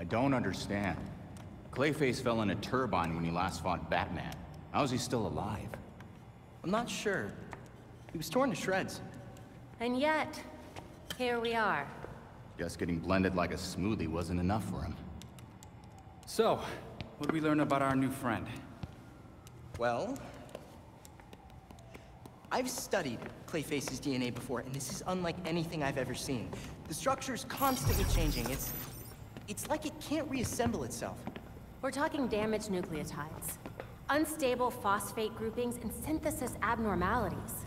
I don't understand. Clayface fell in a turbine when he last fought Batman. How's he still alive? I'm not sure. He was torn to shreds. And yet, here we are. Guess getting blended like a smoothie wasn't enough for him. So, what did we learn about our new friend? Well... I've studied Clayface's DNA before, and this is unlike anything I've ever seen. The structure's constantly changing. It's... It's like it can't reassemble itself. We're talking damaged nucleotides. Unstable phosphate groupings and synthesis abnormalities.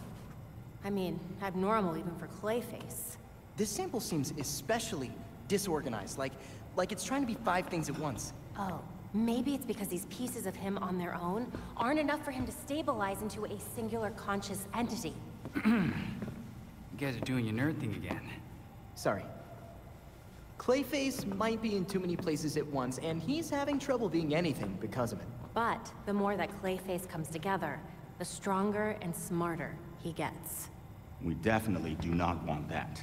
I mean, abnormal even for Clayface. This sample seems especially disorganized, like, like it's trying to be five things at once. Oh, maybe it's because these pieces of him on their own aren't enough for him to stabilize into a singular conscious entity. You guys are doing your nerd thing again. Sorry. Clayface might be in too many places at once, and he's having trouble being anything because of it. But the more that Clayface comes together, the stronger and smarter he gets. We definitely do not want that.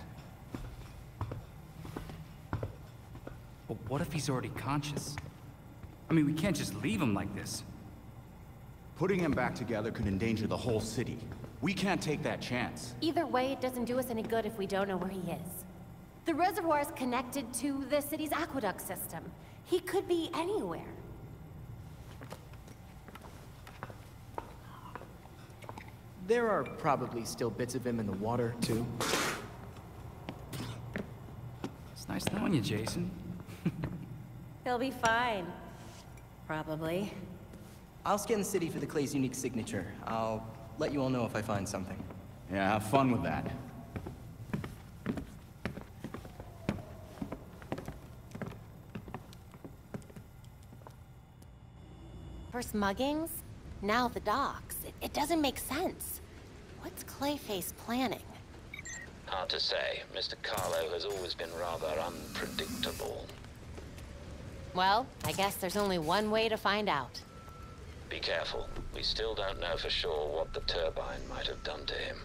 But what if he's already conscious? I mean, we can't just leave him like this. Putting him back together could endanger the whole city. We can't take that chance. Either way, it doesn't do us any good if we don't know where he is. The reservoir is connected to the city's aqueduct system. He could be anywhere. There are probably still bits of him in the water, too. It's nice knowing you, Jason. He'll be fine. Probably. I'll scan the city for the Clay's unique signature. I'll let you all know if I find something. Yeah, have fun with that. First muggings, now the docks. It, it doesn't make sense. What's Clayface planning? Hard to say. Mr. Karlo has always been rather unpredictable. Well, I guess there's only one way to find out. Be careful. We still don't know for sure what the turbine might have done to him.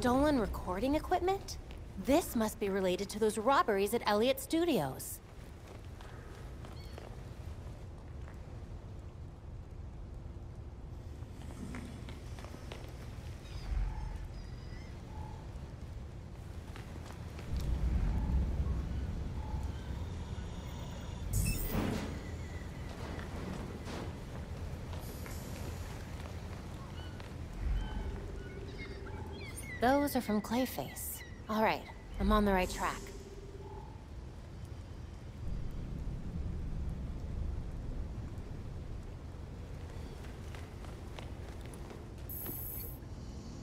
Stolen recording equipment? This must be related to those robberies at Elliott Studios. Those are from Clayface. All right, I'm on the right track.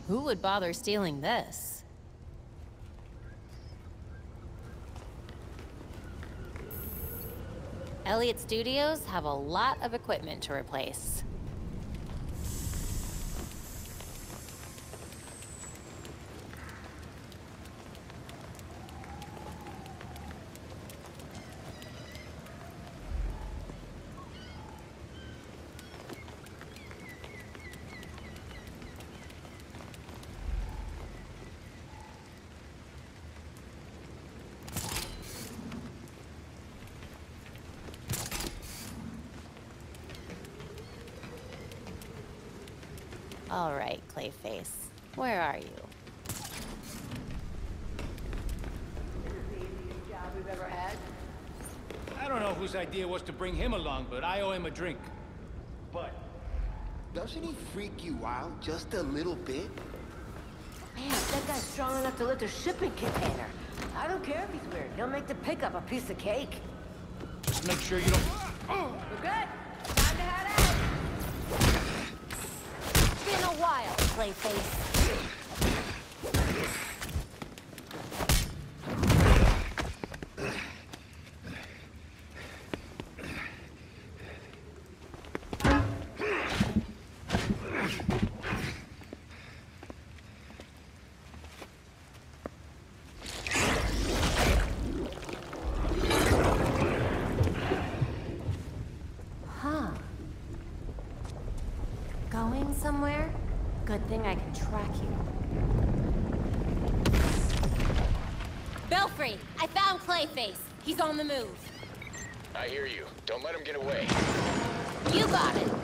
Who would bother stealing this? Elliot Studios have a lot of equipment to replace. Alright, Clayface. Where are you? I don't know whose idea was to bring him along, but I owe him a drink. But... Doesn't he freak you out just a little bit? Man, that guy's strong enough to lift a shipping container. I don't care if he's weird. He'll make the pickup a piece of cake. Just make sure you don't... Oh! We're good! While, Clayface. Clayface. He's on the move. I hear you. Don't let him get away. You got it.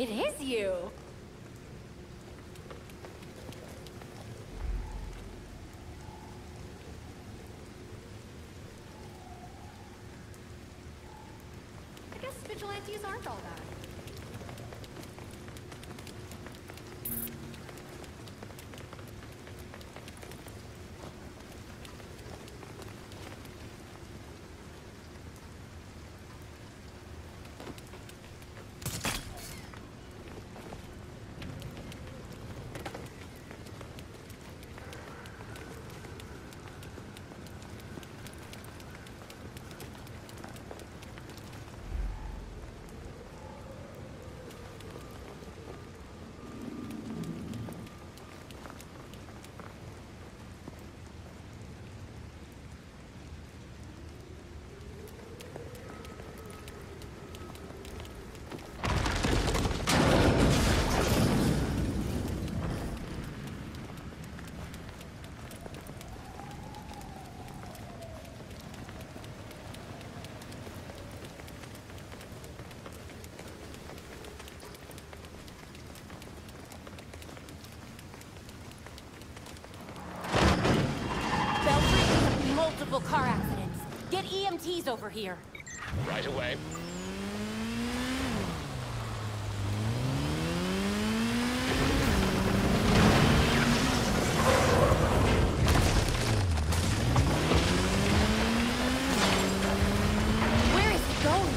It is you. I guess vigilantes aren't all bad. EMTs over here. Right away. Where is he going?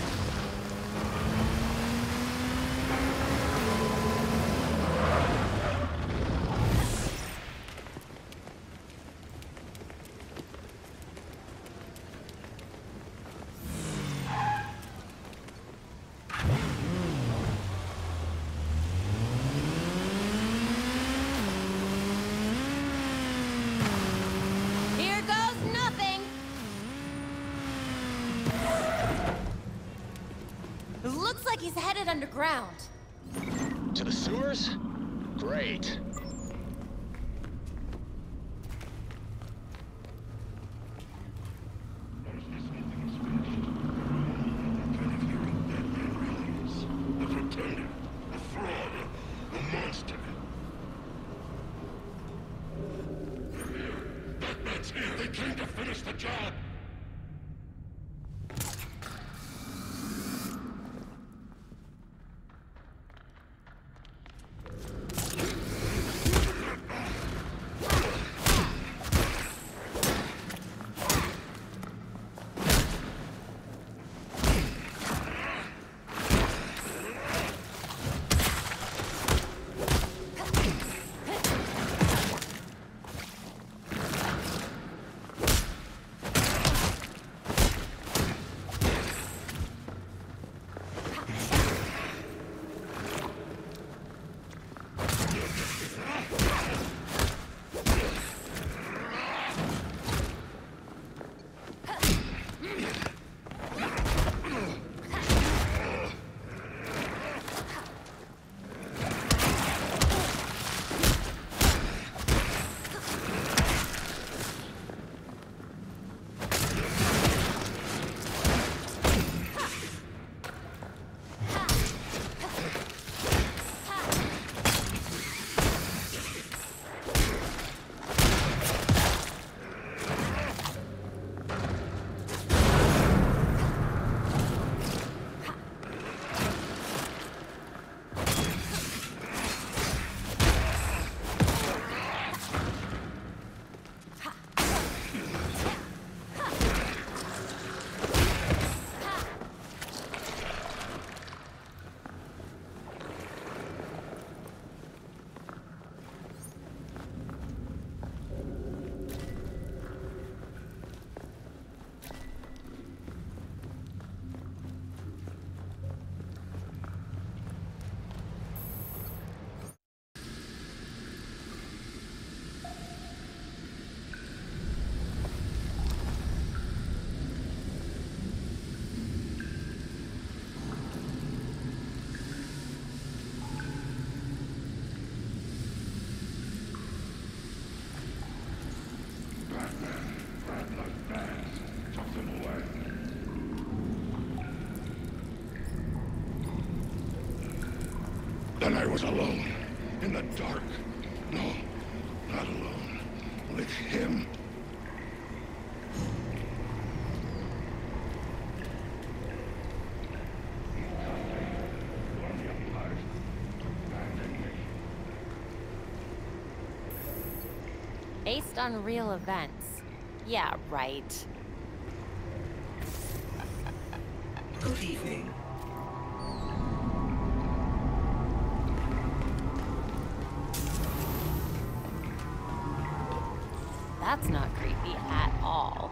Here goes nothing. Looks like he's headed underground. To the sewers? Great. Then I was alone. In the dark. No, not alone. With him. Based on real events. Yeah, right. Good evening. That's not creepy at all.